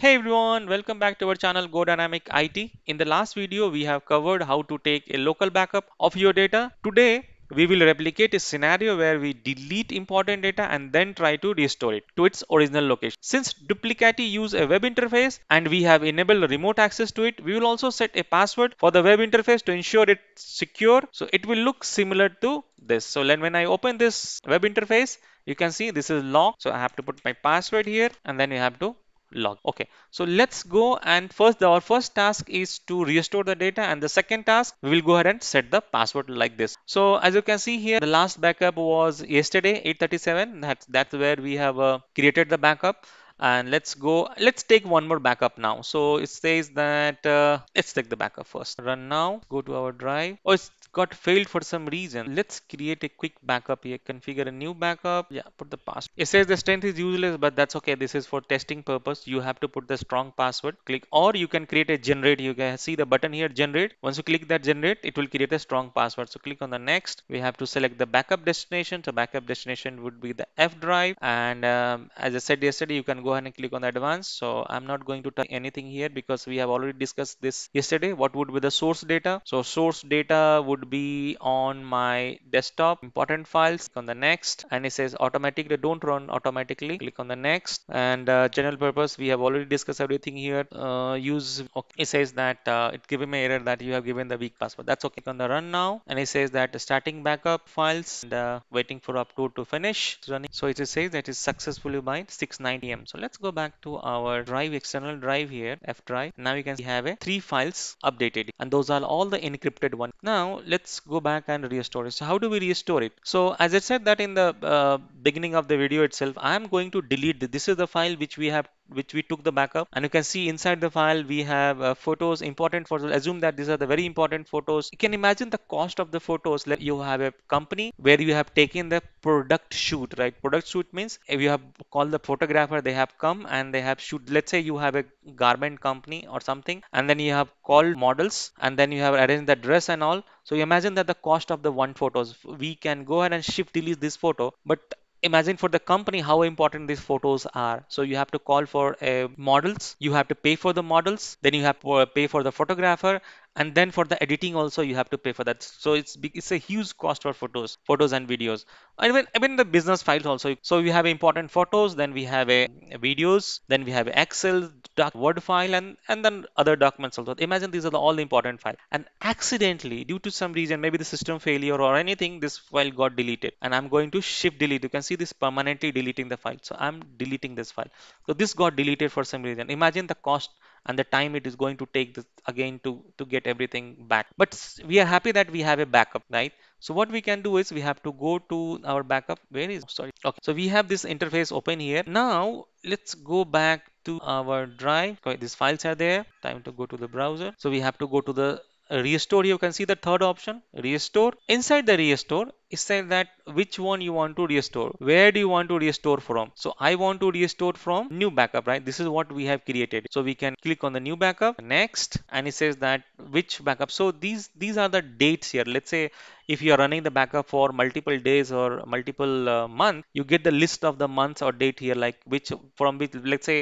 Hey everyone, welcome back to our channel Go Dynamic IT. In the last video, we have covered how to take a local backup of your data. Today, we will replicate a scenario where we delete important data and then try to restore it to its original location. Since Duplicati use a web interface and we have enabled remote access to it, we will also set a password for the web interface to ensure it's secure. So it will look similar to this. So when I open this web interface, you can see this is locked. So I have to put my password here and then you have to log. Okay so let's go and first our first task is to restore the data and the second task we will go ahead and set the password like this. So as you can see here the last backup was yesterday 837 that's that's where we have uh, created the backup. And let's go let's take one more backup now. So it says that uh, let's take the backup first. Run now go to our drive. Oh it's got failed for some reason let's create a quick backup here configure a new backup. Yeah put the password it says the strength is useless but that's okay this is for testing purpose you have to put the strong password click or you can create a generate you can see the button here generate once you click that generate it will create a strong password so click on the next we have to select the backup destination so backup destination would be the f drive and um, as i said yesterday you can go ahead and click on the advanced so i'm not going to touch anything here because we have already discussed this yesterday what would be the source data so source data would be on my desktop important files click on the next. And it says automatic they don't run automatically click on the next. And uh, general purpose we have already discussed everything here. Uh, use okay. it says that uh, it giving me error that you have given the weak password. That's okay. Click on the run now. And it says that starting backup files and uh, waiting for upload to finish running. So it says that is successfully bind 690 m. So let's go back to our drive external drive here f drive. Now you can see have a three files updated. And those are all the encrypted one. Now let's go back and restore it so how do we restore it so as i said that in the uh, beginning of the video itself i am going to delete this. this is the file which we have which we took the backup. And you can see inside the file we have uh, photos important photos. Assume that these are the very important photos. You can imagine the cost of the photos. Like you have a company where you have taken the product shoot right? Product shoot means if you have called the photographer they have come and they have shoot. Let's say you have a garment company or something and then you have called models and then you have arranged the dress and all. So you imagine that the cost of the one photos. We can go ahead and shift delete this photo but imagine for the company how important these photos are. So you have to call for uh, models. You have to pay for the models. Then you have to pay for the photographer and then for the editing also you have to pay for that. So it's it's a huge cost for photos photos and videos. Even even the business files also. So we have important photos then we have a videos then we have excel doc word file and and then other documents also. Imagine these are the, all the important file. And accidentally due to some reason maybe the system failure or anything this file got deleted. And i'm going to shift delete. You can see this permanently deleting the file. So i'm deleting this file. So this got deleted for some reason. Imagine the cost and the time it is going to take this again to to get everything back. But we are happy that we have a backup right? So what we can do is we have to go to our backup. Where is sorry. Okay. So we have this interface open here. Now let's go back to our drive. Okay, these files are there. Time to go to the browser. So we have to go to the restore you can see the third option restore. Inside the restore it says that which one you want to restore where do you want to restore from? So i want to restore from new backup right? This is what we have created. So we can click on the new backup next and it says that which backup. So these these are the dates here. Let's say if you are running the backup for multiple days or multiple uh, months you get the list of the months or date here like which from which let's say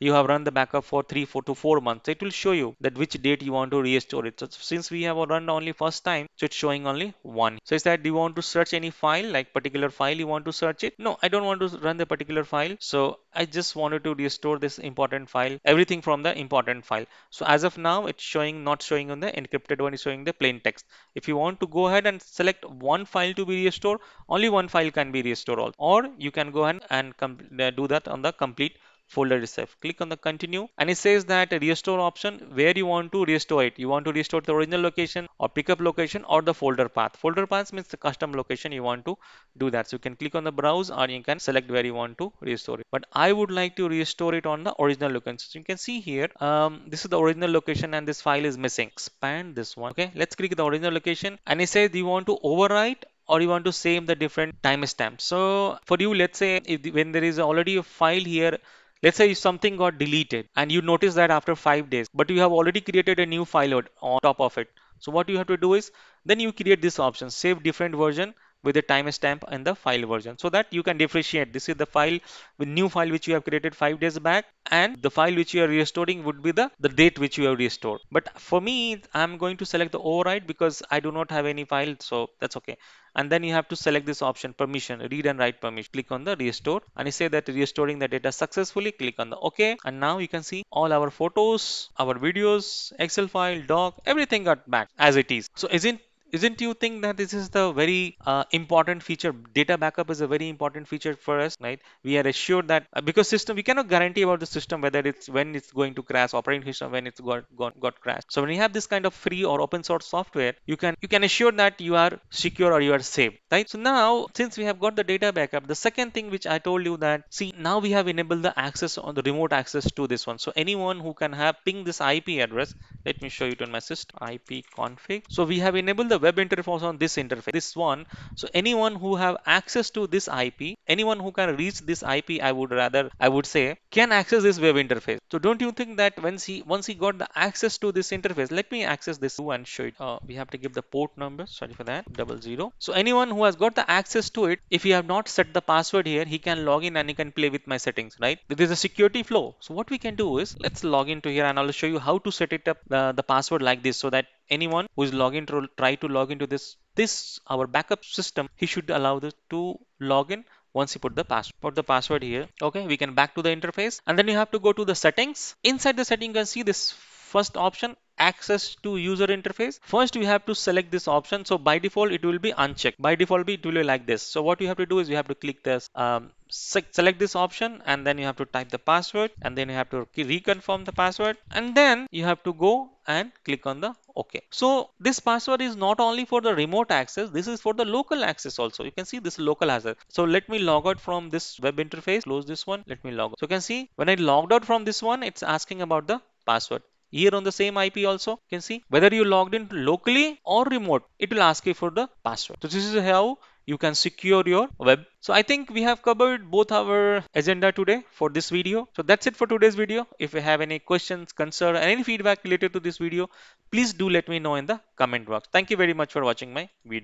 you have run the backup for three four to four months it will show you that which date you want to restore it. So since we have run only first time so it's showing only one. So is that do you want to search any file like particular file you want to search it? No i don't want to run the particular file. So i just wanted to restore this important file everything from the important file. So as of now it's showing not showing on the encrypted one is showing the plain text. If you want to go ahead and select one file to be restored only one file can be restored or you can go ahead and uh, do that on the complete folder itself. Click on the continue and it says that restore option where you want to restore it. You want to restore the original location or pickup location or the folder path. Folder path means the custom location you want to do that. So you can click on the browse or you can select where you want to restore it. But I would like to restore it on the original location. So you can see here, um, this is the original location and this file is missing. Expand this one. Okay, let's click the original location and it says you want to overwrite or you want to save the different timestamps. So for you, let's say if, when there is already a file here Let's say something got deleted and you notice that after five days, but you have already created a new file on top of it. So what you have to do is then you create this option, save different version with the timestamp and the file version so that you can differentiate. This is the file the new file which you have created five days back and the file which you are restoring would be the the date which you have restored. But for me i'm going to select the override because i do not have any file so that's okay. And then you have to select this option permission read and write permission. Click on the restore and you say that restoring the data successfully click on the ok and now you can see all our photos our videos excel file doc everything got back as it is. So isn't isn't you think that this is the very uh, important feature? Data backup is a very important feature for us right? We are assured that uh, because system we cannot guarantee about the system whether it's when it's going to crash operating system when it's got got, got crashed. So when you have this kind of free or open source software you can you can assure that you are secure or you are safe right? So now since we have got the data backup the second thing which i told you that see now we have enabled the access on the remote access to this one. So anyone who can have ping this ip address let me show you to my system ip config. So we have enabled the web interface on this interface this one. So anyone who have access to this ip anyone who can reach this ip i would rather i would say can access this web interface. So don't you think that once he once he got the access to this interface let me access this and show it. Uh, we have to give the port number. Sorry for that. Double zero. So anyone who has got the access to it if you have not set the password here he can log in and he can play with my settings right? This is a security flow so what we can do is let's log into here and i'll show you how to set it up uh, the password like this so that anyone who is login to try to log into this this our backup system he should allow this to log in once you put the password put the password here. Okay we can back to the interface. And then you have to go to the settings. Inside the setting you can see this first option access to user interface first you have to select this option so by default it will be unchecked by default it will be like this so what you have to do is you have to click this um, select this option and then you have to type the password and then you have to reconfirm the password and then you have to go and click on the OK. So this password is not only for the remote access, this is for the local access also. You can see this local access. So let me log out from this web interface, close this one, let me log out. So you can see when I logged out from this one, it's asking about the password. Here on the same IP also, you can see whether you logged in locally or remote, it will ask you for the password. So this is how you can secure your web. So I think we have covered both our agenda today for this video. So that's it for today's video. If you have any questions, concern, any feedback related to this video, please do let me know in the comment box. Thank you very much for watching my video.